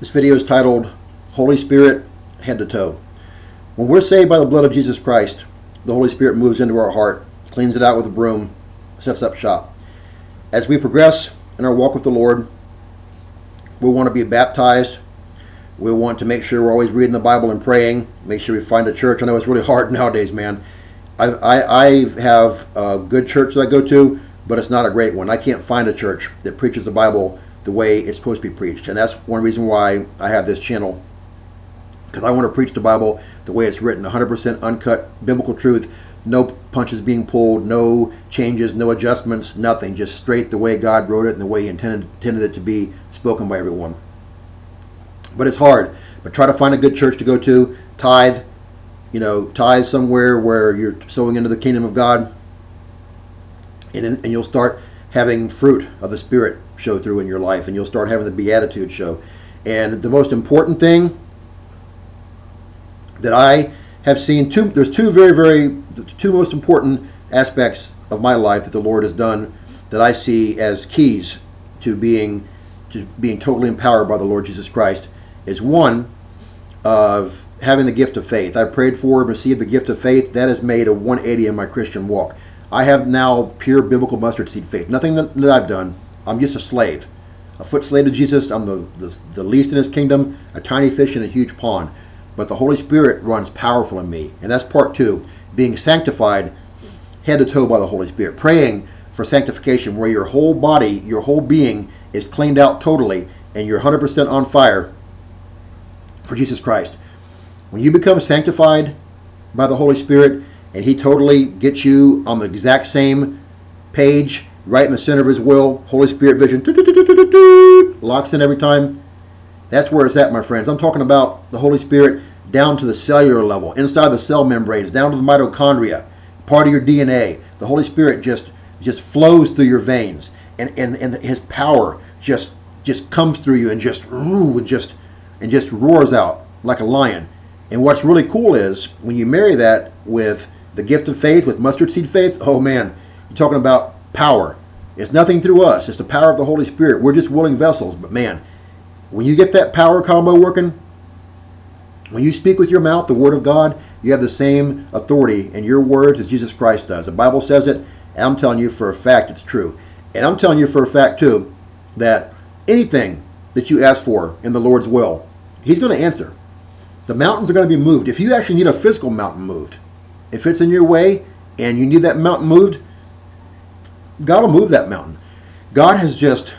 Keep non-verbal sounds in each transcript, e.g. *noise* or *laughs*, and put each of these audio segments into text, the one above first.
This video is titled Holy Spirit Head to Toe. When we're saved by the blood of Jesus Christ, the Holy Spirit moves into our heart, cleans it out with a broom, sets up shop. As we progress in our walk with the Lord, we want to be baptized. We want to make sure we're always reading the Bible and praying. Make sure we find a church. I know it's really *laughs* hard nowadays, man. I, I, I have a good church that I go to, but it's not a great one. I can't find a church that preaches the Bible the way it's supposed to be preached. And that's one reason why I have this channel. Because I want to preach the Bible the way it's written 100% uncut biblical truth. No punches being pulled, no changes, no adjustments, nothing. Just straight the way God wrote it and the way He intended, intended it to be spoken by everyone. But it's hard. But try to find a good church to go to. Tithe. You know, tithe somewhere where you're sowing into the kingdom of God. And, and you'll start having fruit of the Spirit show through in your life, and you'll start having the Beatitude show. And the most important thing that I have seen, two, there's two very, very, two most important aspects of my life that the Lord has done that I see as keys to being to being totally empowered by the Lord Jesus Christ is one of having the gift of faith. I prayed for and received the gift of faith. That has made a 180 in my Christian walk. I have now pure biblical mustard seed faith. Nothing that, that I've done. I'm just a slave, a foot slave to Jesus. I'm the, the, the least in his kingdom, a tiny fish in a huge pond. But the Holy Spirit runs powerful in me. And that's part two, being sanctified head to toe by the Holy Spirit. Praying for sanctification where your whole body, your whole being is cleaned out totally and you're 100% on fire for Jesus Christ. When you become sanctified by the Holy Spirit, and he totally gets you on the exact same page, right in the center of his will. Holy Spirit vision, locks in every time. That's where it's at, my friends. I'm talking about the Holy Spirit down to the cellular level, inside the cell membranes, down to the mitochondria, part of your DNA. The Holy Spirit just just flows through your veins, and and, and His power just just comes through you and just and just and just roars out like a lion. And what's really cool is when you marry that with the gift of faith with mustard seed faith, oh man, you're talking about power. It's nothing through us. It's the power of the Holy Spirit. We're just willing vessels. But man, when you get that power combo working, when you speak with your mouth the word of God, you have the same authority in your words as Jesus Christ does. The Bible says it, and I'm telling you for a fact it's true. And I'm telling you for a fact too that anything that you ask for in the Lord's will, He's going to answer. The mountains are going to be moved. If you actually need a physical mountain moved, if it's in your way and you need that mountain moved, God will move that mountain. God has just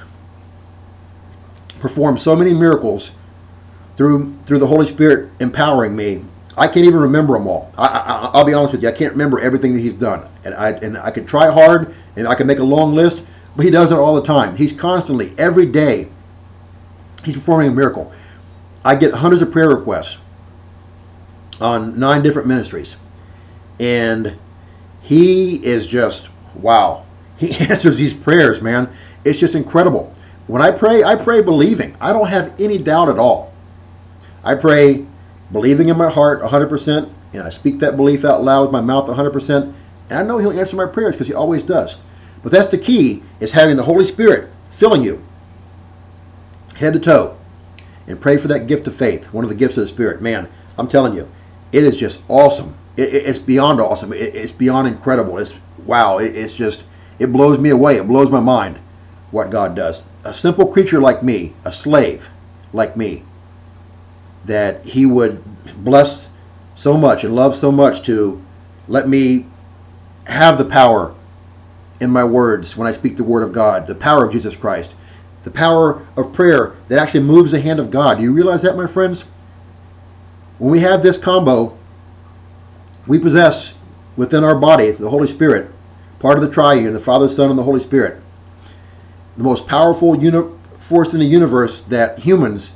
performed so many miracles through through the Holy Spirit empowering me. I can't even remember them all. I, will be honest with you. I can't remember everything that He's done, and I and I can try hard, and I can make a long list, but He does it all the time. He's constantly, every day, He's performing a miracle. I get hundreds of prayer requests on nine different ministries and he is just wow. He *laughs* answers these prayers, man. It's just incredible. When I pray, I pray believing. I don't have any doubt at all. I pray believing in my heart 100%, and I speak that belief out loud with my mouth 100%, and I know he'll answer my prayers because he always does. But that's the key is having the Holy Spirit filling you head to toe and pray for that gift of faith, one of the gifts of the Spirit. Man, I'm telling you, it is just awesome it, it's beyond awesome. It, it's beyond incredible. It's wow. It, it's just it blows me away. It blows my mind what God does. A simple creature like me, a slave like me, that He would bless so much and love so much to let me have the power in my words when I speak the word of God, the power of Jesus Christ, the power of prayer that actually moves the hand of God. Do you realize that, my friends? When we have this combo, we possess within our body the Holy Spirit, part of the triune, the Father, Son, and the Holy Spirit. The most powerful force in the universe that humans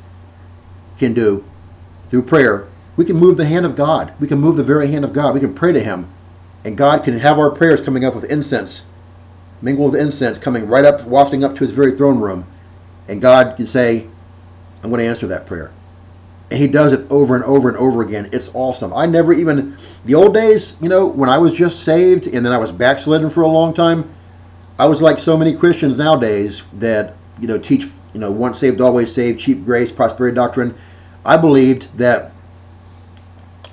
can do through prayer. We can move the hand of God. We can move the very hand of God. We can pray to Him. And God can have our prayers coming up with incense, mingled with incense, coming right up, wafting up to His very throne room. And God can say, I'm going to answer that prayer. And he does it over and over and over again. It's awesome. I never even, the old days, you know, when I was just saved and then I was backslidden for a long time, I was like so many Christians nowadays that, you know, teach you know, once saved, always saved, cheap grace, prosperity doctrine. I believed that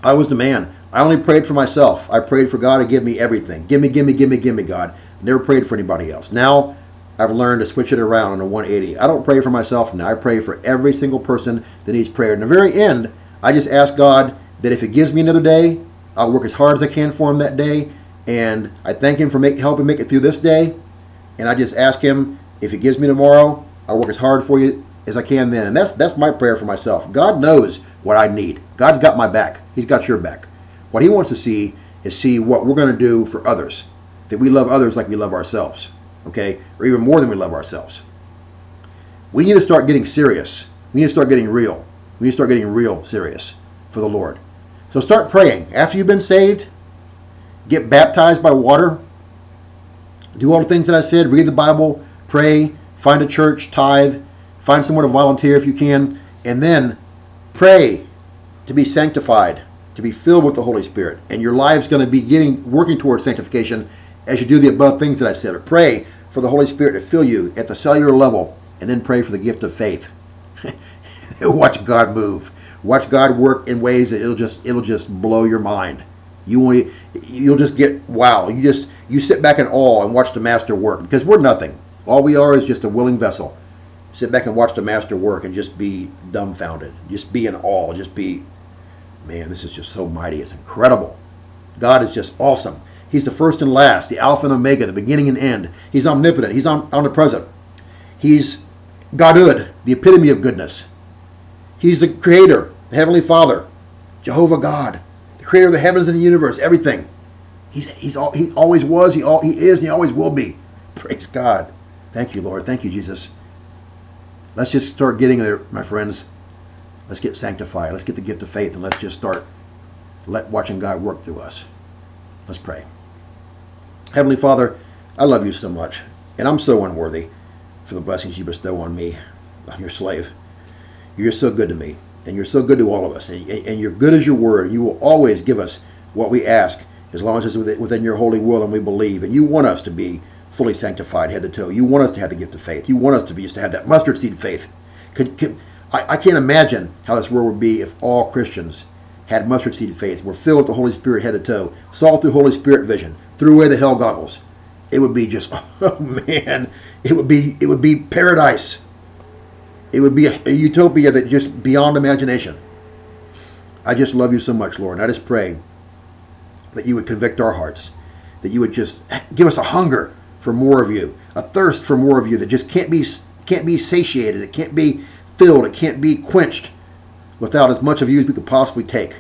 I was the man. I only prayed for myself. I prayed for God to give me everything. Give me, give me, give me, give me, God. Never prayed for anybody else. Now I've learned to switch it around on a 180. I don't pray for myself now. I pray for every single person that needs prayer. In the very end, I just ask God that if He gives me another day, I'll work as hard as I can for Him that day. And I thank Him for make, helping make it through this day. And I just ask Him if He gives me tomorrow, I'll work as hard for you as I can then. And that's that's my prayer for myself. God knows what I need. God's got my back. He's got your back. What He wants to see is see what we're going to do for others. That we love others like we love ourselves. Okay? Or even more than we love ourselves. We need to start getting serious. We need to start getting real. We need to start getting real serious for the Lord. So start praying. After you've been saved, get baptized by water. Do all the things that I said. Read the Bible. Pray. Find a church. Tithe. Find somewhere to volunteer if you can. And then pray to be sanctified, to be filled with the Holy Spirit. And your life's going to be getting working towards sanctification as you do the above things that I said. or pray for the Holy Spirit to fill you at the cellular level. And then pray for the gift of faith. *laughs* Watch God move. Watch God work in ways that it'll just it'll just blow your mind. You won't you'll just get wow. You just you sit back in awe and watch the master work because we're nothing. All we are is just a willing vessel. Sit back and watch the master work and just be dumbfounded. Just be in awe. Just be man, this is just so mighty. It's incredible. God is just awesome. He's the first and last, the Alpha and Omega, the beginning and end. He's omnipotent. He's on omnipresent. He's Godud, the epitome of goodness. He's the creator, the Heavenly Father, Jehovah God, the creator of the heavens and the universe, everything. He's, he's all, he always was, he, all, he is, and he always will be. *laughs* Praise God. Thank you, Lord. Thank you, Jesus. Let's just start getting there, my friends. Let's get sanctified. Let's get the gift of faith, and let's just start let watching God work through us. Let's pray. Heavenly Father, I love you so much, and I'm so unworthy for the blessings you bestow on me. I'm your slave. You're so good to me, and you're so good to all of us, and, and you're good as your word. You will always give us what we ask as long as it's within your holy will and we believe. And you want us to be fully sanctified head to toe. You want us to have the gift of faith. You want us to be just to have that mustard seed faith. Could, could, I, I can't imagine how this world would be if all Christians had mustard seed faith, were filled with the Holy Spirit head to toe, saw through Holy Spirit vision, threw away the hell goggles. It would be just, *laughs* oh man, it would be it would be paradise. It would be a, a utopia that just beyond imagination. I just love you so much, Lord. And I just pray that you would convict our hearts, that you would just give us a hunger for more of you, a thirst for more of you that just can't be can't be satiated, it can't be filled, it can't be quenched without as much of you as we could possibly take.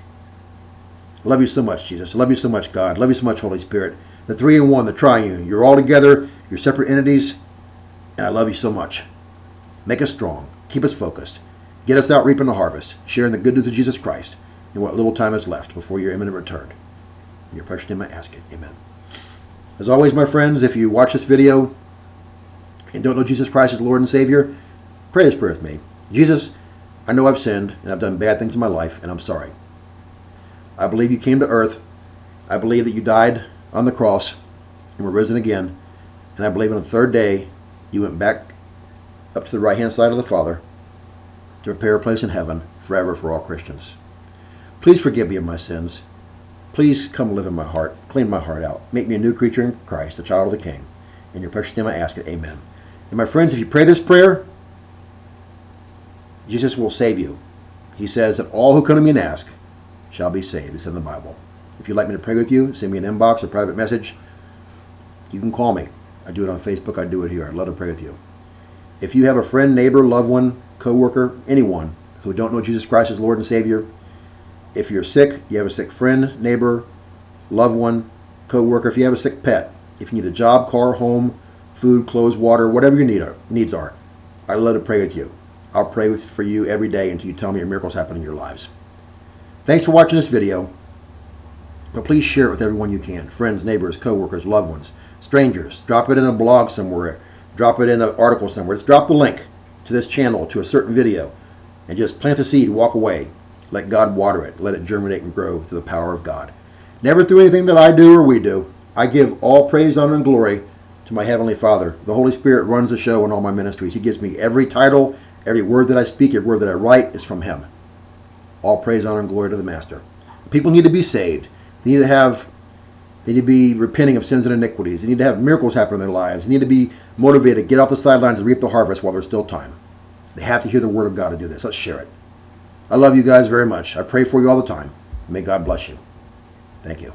Love you so much, Jesus. Love you so much, God. Love you so much, Holy Spirit. The three in one, the triune. You're all together. You're separate entities. And I love you so much. Make us strong. Keep us focused. Get us out reaping the harvest, sharing the good news of Jesus Christ in what little time is left before your imminent return. In your precious name I ask it. Amen. As always, my friends, if you watch this video and don't know Jesus Christ as Lord and Savior, pray this prayer with me. Jesus, I know I've sinned and I've done bad things in my life, and I'm sorry. I believe you came to earth. I believe that you died on the cross and were risen again. And I believe on the third day you went back up to the right hand side of the Father to prepare a place in heaven forever for all Christians. Please forgive me of my sins. Please come live in my heart. Clean my heart out. Make me a new creature in Christ, a child of the King. In your precious name I ask it. Amen. And my friends, if you pray this prayer, Jesus will save you. He says that all who come to me and ask shall be saved. It's in the Bible. If you'd like me to pray with you, send me an inbox or private message. You can call me. I do it on Facebook. I do it here. I'd love to pray with you. If you have a friend, neighbor, loved one, co-worker, anyone who don't know Jesus Christ as Lord and Savior, if you're sick, you have a sick friend, neighbor, loved one, co-worker, if you have a sick pet, if you need a job, car, home, food, clothes, water, whatever your need are, needs are, I'd love to pray with you. I'll pray with, for you every day until you tell me your miracles happen in your lives. Thanks for watching this video. But please share it with everyone you can. Friends, neighbors, co-workers, loved ones, strangers. Drop it in a blog somewhere drop it in an article somewhere. Just drop the link to this channel, to a certain video, and just plant the seed, walk away. Let God water it. Let it germinate and grow through the power of God. Never through anything that I do or we do. I give all praise, honor, and glory to my Heavenly Father. The Holy Spirit runs the show in all my ministries. He gives me every title, every word that I speak, every word that I write is from Him. All praise, honor, and glory to the Master. People need to be saved. They need to have they need to be repenting of sins and iniquities. They need to have miracles happen in their lives. They need to be motivated, to get off the sidelines and reap the harvest while there's still time. They have to hear the word of God to do this. Let's share it. I love you guys very much. I pray for you all the time. May God bless you. Thank you.